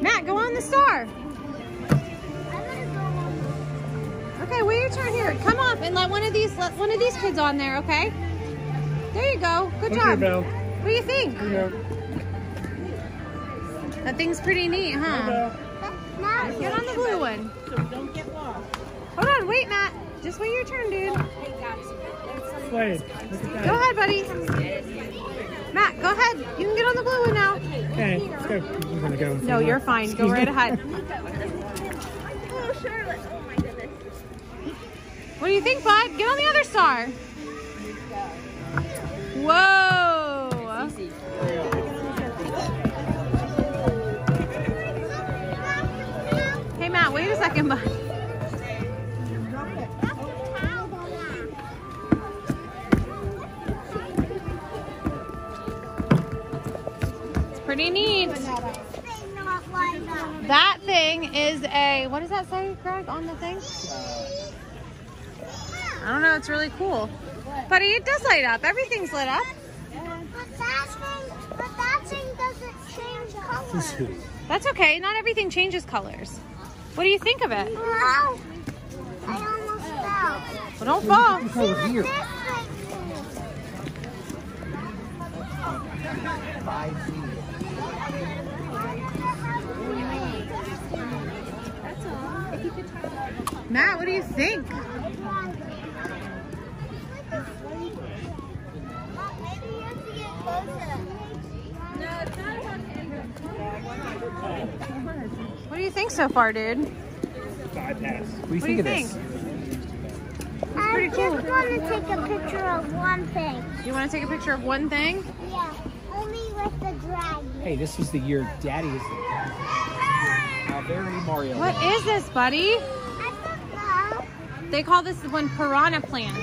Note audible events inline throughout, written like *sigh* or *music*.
Matt, go on the star. Okay, wait your turn here. Come up and let one of these let one of these kids on there, okay? There you go. Good job. What do you think? That thing's pretty neat, huh? Belle. Get on the blue one. So don't get lost. Hold on, wait, Matt. Just wait your turn, dude. Slade. Look at that. Go ahead, buddy. Matt, go ahead. You can get on the blue one now. Okay, let's go. We're gonna go. No, you're fine. Go right *laughs* ahead. Oh, Charlotte. Oh my goodness. What do you think, bud? Get on the other star. Whoa. Hey, Matt, wait a second, bud. Is a, what does that say, Greg, on the thing? I don't know, it's really cool. Buddy, it does light up. Everything's lit up. But that thing, but that thing doesn't change color. *laughs* That's okay. Not everything changes colors. What do you think of it? Wow. I almost fell. Well, don't fall. Over here. This thing. Matt, what do you think? Maybe you have to get closer. What do you think so far, dude? Bypass. What do you What do you think of think? this? I just cool. want to take a picture of one thing. You want to take a picture of one thing? Yeah, only with the dragon. Hey, this was the year Daddy is How very Mario. What is this, buddy? I don't know. They call this one piranha plant.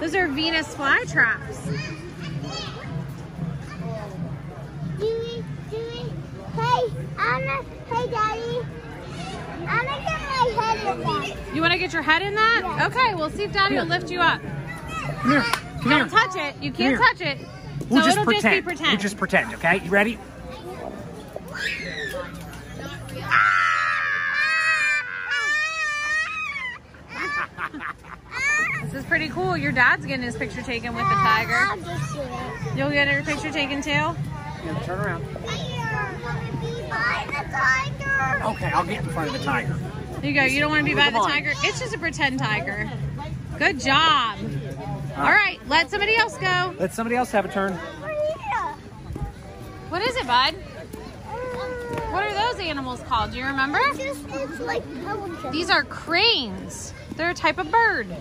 Those are Venus flytraps. Dewey, Dewey. Hey, Anna. Hey, Daddy. I'm gonna get my head in that. You want to get your head in that? Yeah. Okay, we'll see if Daddy will lift you up. Come here. Come Don't here. touch it. You can't touch it. We'll so just it'll pretend. just be pretend. We'll just pretend, okay? You ready? This is pretty cool. Your dad's getting his picture taken with the tiger. I'll just do it. You'll get your picture taken too? Here, turn around. Be by the tiger. Okay, I'll get in front of the tiger. There you go. You don't want to be by the tiger. It's just a pretend tiger. Good job. All right, let somebody else go. Let somebody else have a turn. What is it, bud? What are those animals called? Do you remember? Just, it's like pelican. These are cranes. They're a type of bird.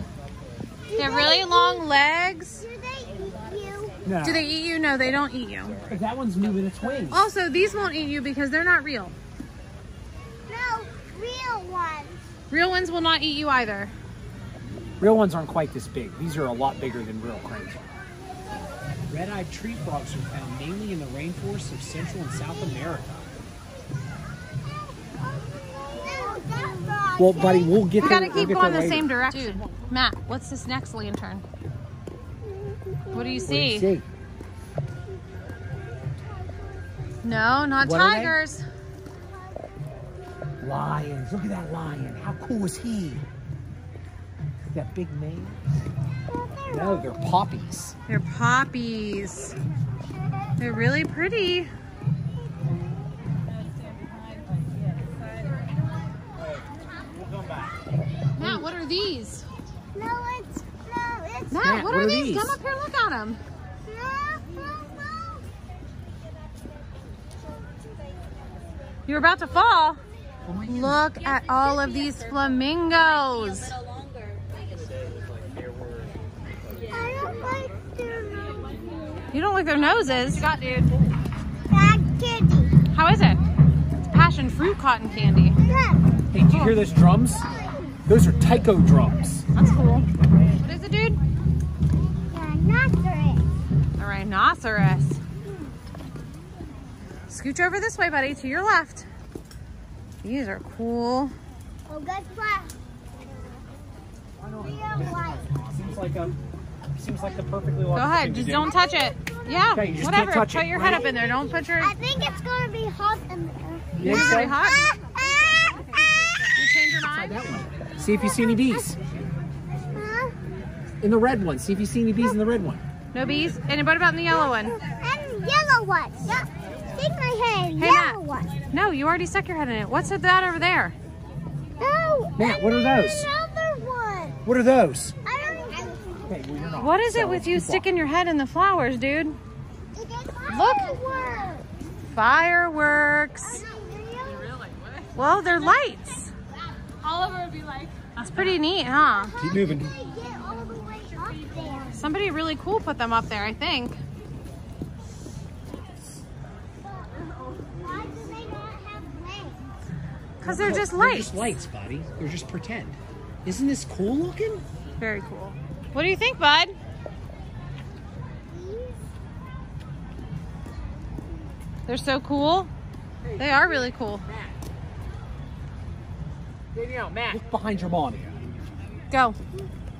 They have really long legs. Do they eat you? No. Do they eat you? No, they don't eat you. That one's moving its wings. Also, these won't eat you because they're not real. No, real ones. Real ones will not eat you either. Real ones aren't quite this big. These are a lot bigger than real cranes. Red-eyed tree frogs are found mainly in the rainforests of Central and South America. Well, buddy, we'll get We gotta we'll keep going the later. same direction. Dude, Matt, what's this next lantern? What do you What do you see? see? No, not What tigers. Lions. Look at that lion. How cool is he? That big mane. No, they're poppies. They're poppies. They're really pretty. What are these? No, it's no, it's Matt, Matt, what, what are, are these? these? Come up here, look at them. no, no, no. You're about to fall. Look at all of these flamingos. I don't like their You don't like their noses. Got dude. bad candy. How is it? It's passion fruit cotton candy. Look, Hey, do you hear those drums? Those are taiko drums. That's cool. What is it, dude? yeah, not great. A rhinoceros. Scooch over this way, buddy, to your left. These are cool. Oh, good flash. Seems like a seems like the perfectly Go ahead, just don't touch it. Yeah, Okay, you just whatever. can't touch put it. your head up in there. Don't put your. I think it's gonna be hot in there. Yeah, It's pretty so- hot. *laughs* You change your Try mind? That one. See if you see any bees. Huh? In the red one. See if you see any bees in the red one. No bees? And what about in the yellow one? And yellow one. Yeah. Stick my head. Hey, yellow Matt. one. No, you already stuck your head in it. What's that over there? No. Matt, what are those? Another one. What are those? I don't Okay, well, you're not. What is it with you keep sticking your head in the flowers, dude? Look. Fireworks. Well, they're lights. Oliver would be like, That's pretty neat, huh? Keep moving. Get all the way up there. Somebody really cool put them up there, I think. Why do they not have legs? Because they're just They're lights. just lights, buddy. They're just pretend. Isn't this cool looking? Very cool. What do you think, bud? They're so cool. They are really cool. Danielle, Matt. Look behind your mom. Go.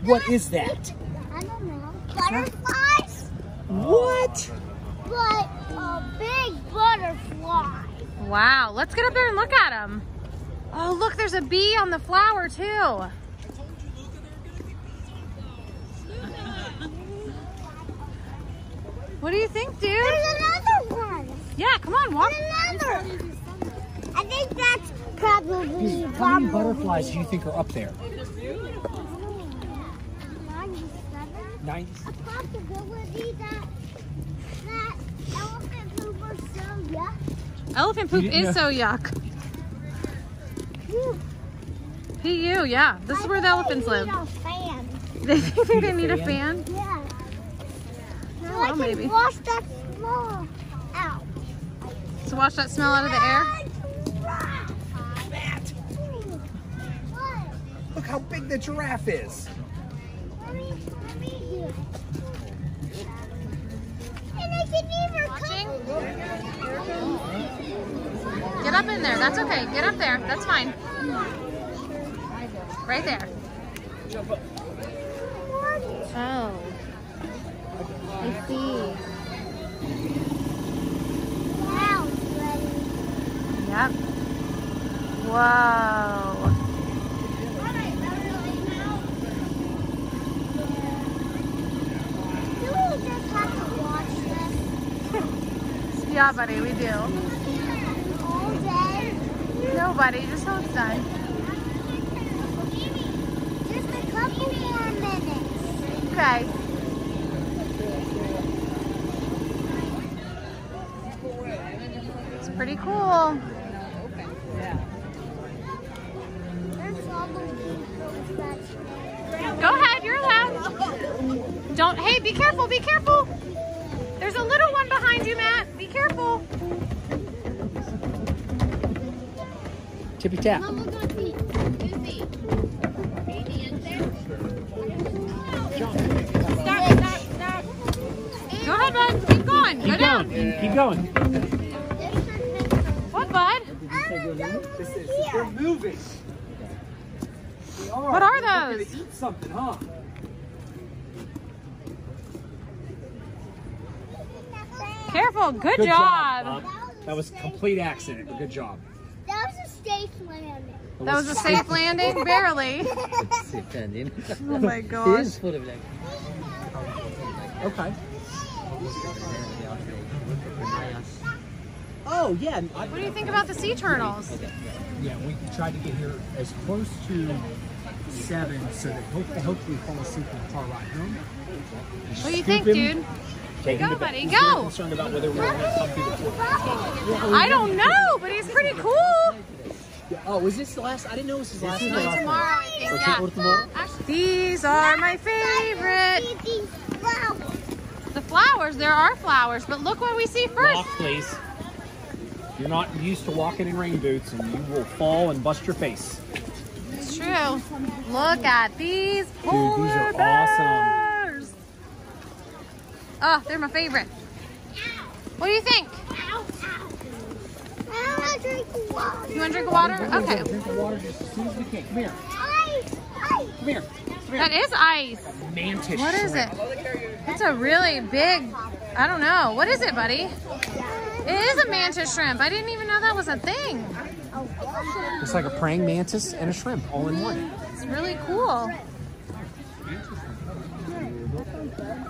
What is that? I don't know. Butterflies? What? But a big butterfly. Wow. Let's get up there and look at them. Oh, look, there's a bee on the flower, too. What do you think, dude? There's another one. Yeah, come on, walk. Another. I think that's probably How many butterflies do you think are up there? 97? A possibility that that elephant poop are so yuck. Elephant poop is yeah. so yuck. Phew. PU, yeah. This is I where the think elephants they live. need a fan. *laughs* They think they need a fan? fan? Yeah. Oh, so Oh, I can maybe. wash that small out. To wash that smell out of the air? Matt, What? Look how big the giraffe is. Get up in there. That's okay. Get up there. That's fine. Right there. Oh. I see. Yep. Whoa. Do we just have to watch this Yeah, buddy, we do. No, buddy, just till it's. Just a couple more minutes. Okay. It's pretty cool. Go ahead, you're allowed. Don't, hey, be careful, be careful. There's a little one behind you, Matt. Be careful. Tippy tap. Mom, look on feet. Go ahead, bud. Keep going. Go Keep down. going. Keep going. What, bud? They're moving. They are. What are They're those? gonna eat something, huh? Careful. Good, Good job. Bob. That was a complete accident, but good job. That was a safe landing. That was a safe landing? *laughs* Barely. *laughs* Safe landing. *laughs* Oh my It gosh. is full of like. Okay. Oh yeah. What do you think about the sea turtles? Yeah, we tried to get here as close to seven, so that hopefully, hopefully fall asleep in the car ride home. What do you think, him, dude? Go, bed. buddy, go. concerned about whether we're going to come through the. I don't know, but he's pretty cool. Oh, was this the last? I didn't know this was the last night. tomorrow, I think. Yeah. tomorrow? These are my favorite. The flowers, there are flowers, but look what we see first. Walk, please. You're not used to walking in rain boots, and you will fall and bust your face. It's true. Look at these polar Dude, these are bears. Oh, they're my favorite. What do you think? Ow, ow. I want to drink water. You want to drink water? Okay. Drink the water just as soon as we can. Come here. Ice, ice. Come here. That is ice. Mantis. What is it? It's a really big, I don't know. What is it, buddy? It is a mantis shrimp. I didn't even know that was a thing. It's like a praying mantis and a shrimp all in one. It's really cool.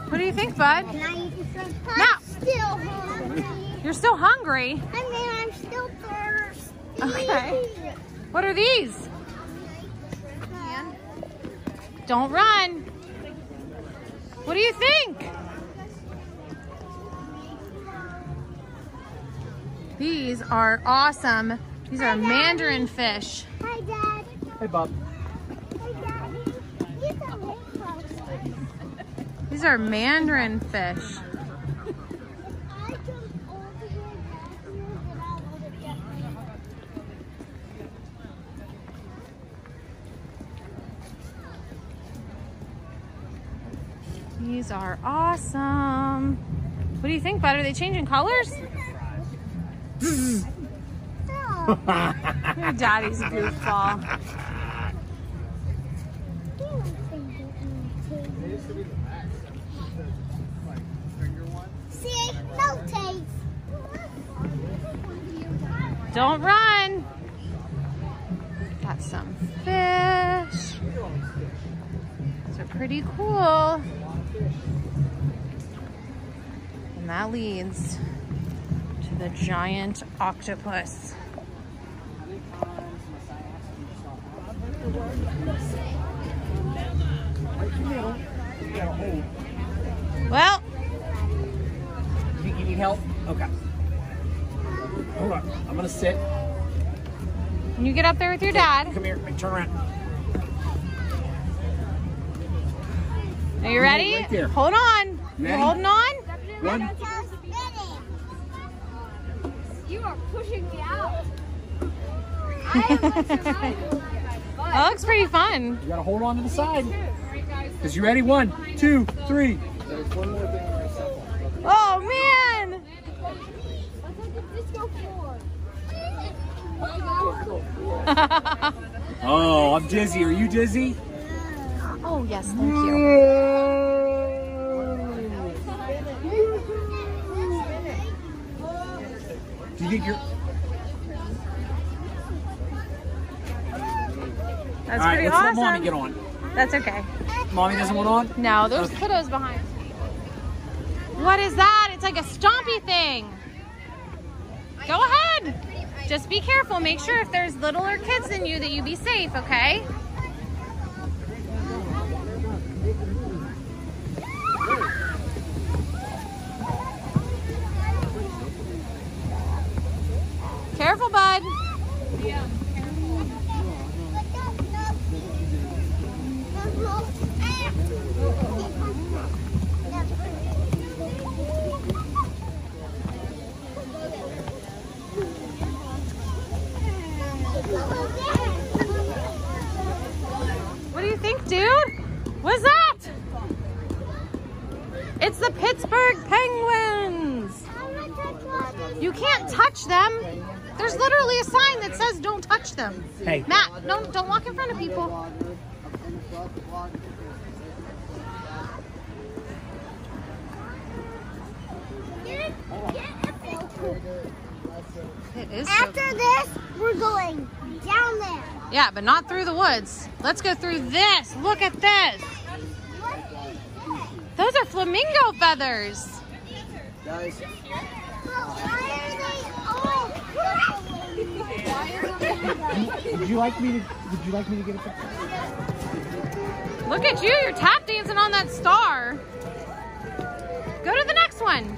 What do you think, bud? Can I eat the shrimp? No. I'm still hungry. You're still hungry. I mean, I'm still thirsty. Okay. What are these? Don't run. What do you think? These are awesome. These are mandarin fish. Hi, Dad. Hey, Bob. Hi, Daddy. These are rainbows. These are mandarin fish. I jumped over here back here, but I'll hold it back. These are awesome. What do you think, bud? Are they changing colors? *laughs* Your daddy's goofball. you don't think it needs to. See, no taste. Don't run. Got some fish. These are pretty cool. And that leads to the giant octopus. Well, you need help? Okay. Hold on. I'm gonna sit. when you get up there with your dad, Come here. Turn around. are you ready? Right there. Hold on. You Ready? holding on? One. Just spinning. You are pushing me out. *laughs* I am not surviving. That looks pretty fun. You gotta hold on to the side. Cause you ready? One, two, three. Oh man! *laughs* Oh, I'm dizzy. Are you dizzy? oh yes, thank you. Do you think you're? That's All right, pretty let's awesome. let mommy get on. That's okay. Mommy doesn't want on. No, there's Okay. kiddos behind. What is that? It's like a stompy thing. Go ahead. Just be careful. Make sure if there's littler kids than you that you be safe, okay? Careful, bud. What do you think, dude? What's that? It's the Pittsburgh Penguins. You can't touch them. There's literally a sign that says don't touch them. Hey. Matt, don't don't walk in front of people. It is so After this, we're going down there. Yeah, but not through the woods. Let's go through this. Look at this. Those are flamingo feathers. Guys. would you like me to would you like me to get a picture? Look at you, you're tap dancing on that star. Go to the next one.